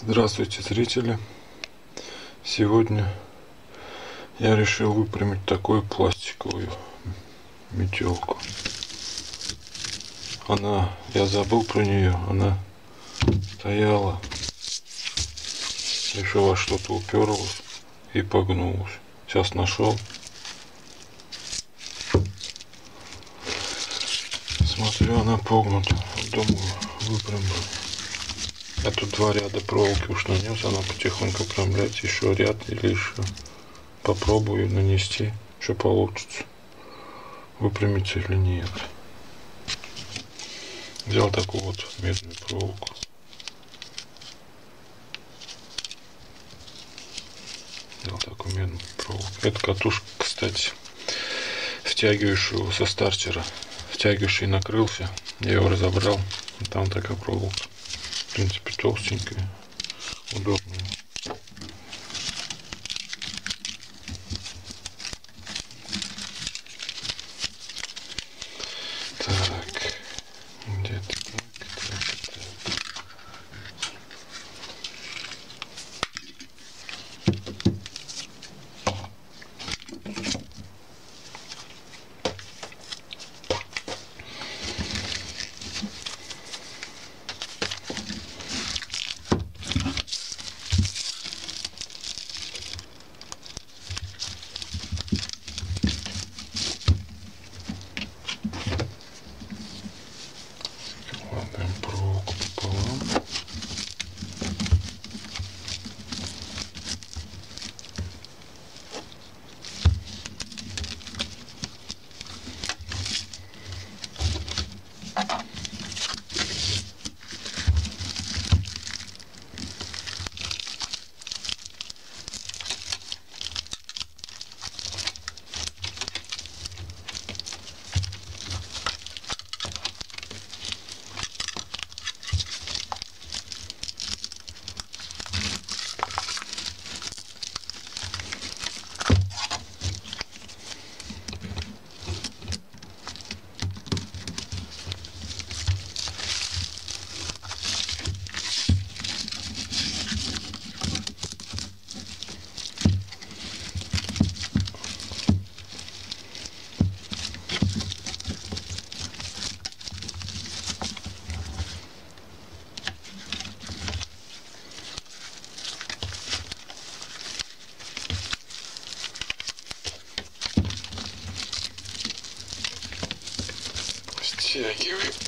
Здравствуйте, зрители! Сегодня я решил выпрямить такую пластиковую метелку. Она, я забыл про нее, она стояла, решил во что-то уперлась и погнулась. Сейчас нашел. Смотрю, она погнута. Думаю, выпрямлю. Я тут два ряда проволоки уж нанес, она потихоньку оправляется. Еще ряд или еще попробую нанести, что получится. Выпрямится или нет. Взял такую вот медную проволоку. Взял такую медную проволоку. Это катушка, кстати, втягивающего со стартера. Втягивающий накрылся. Я его разобрал. Там такая проволока принципе, толстенькая, удобная. shit, I can't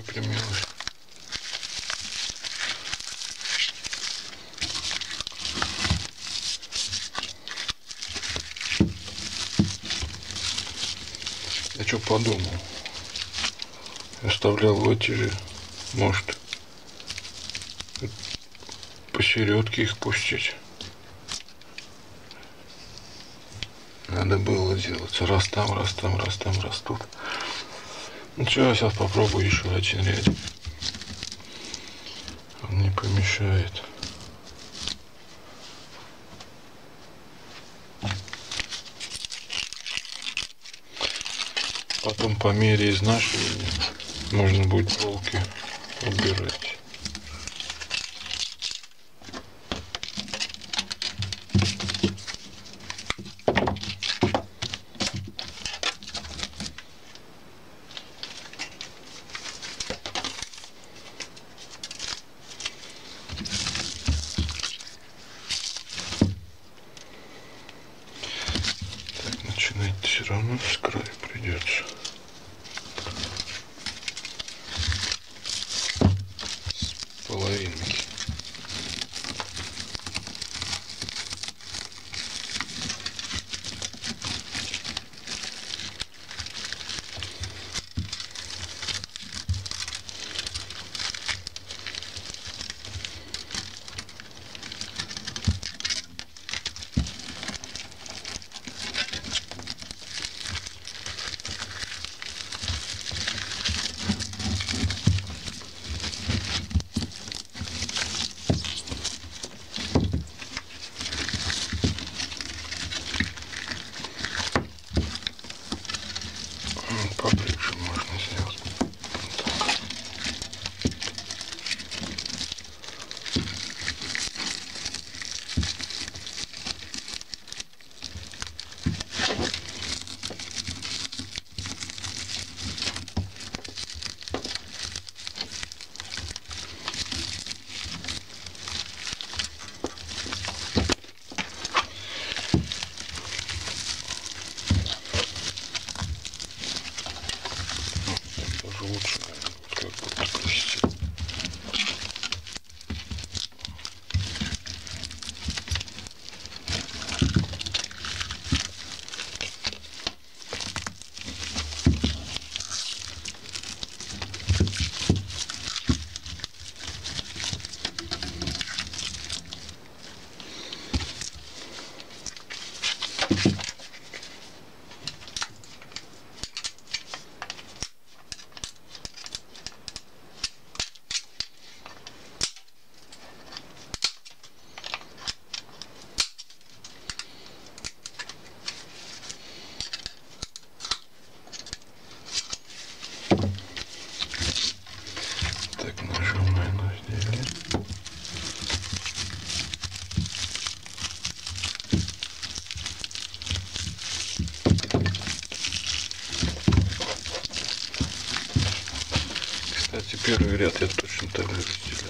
выпрямилась. Я что подумал? Оставлял же, может, посередке их пустить. Надо было делать. Раз там, раз там, раз там растут. Ну я сейчас попробую еще ряд. Он не помешает. Потом по мере изнашивания можно будет полки убирать. Первый ряд я точно так же разделял.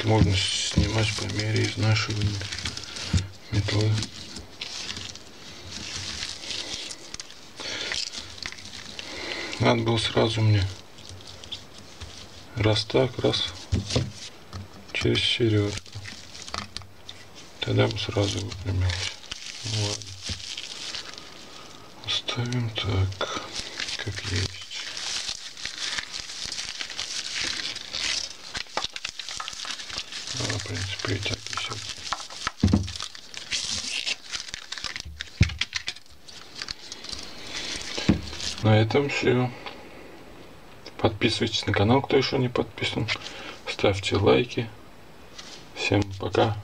Проволоки можно снимать по мере изнашивания метлы. Надо было сразу мне раз так, раз через сережку. Тогда бы сразу выпрямился. Ну ладно. Оставим так, как есть. Ну, в принципе, и так и все. На этом все. Подписывайтесь на канал, кто еще не подписан. Ставьте лайки. Всем пока.